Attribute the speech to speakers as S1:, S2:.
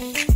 S1: Bye.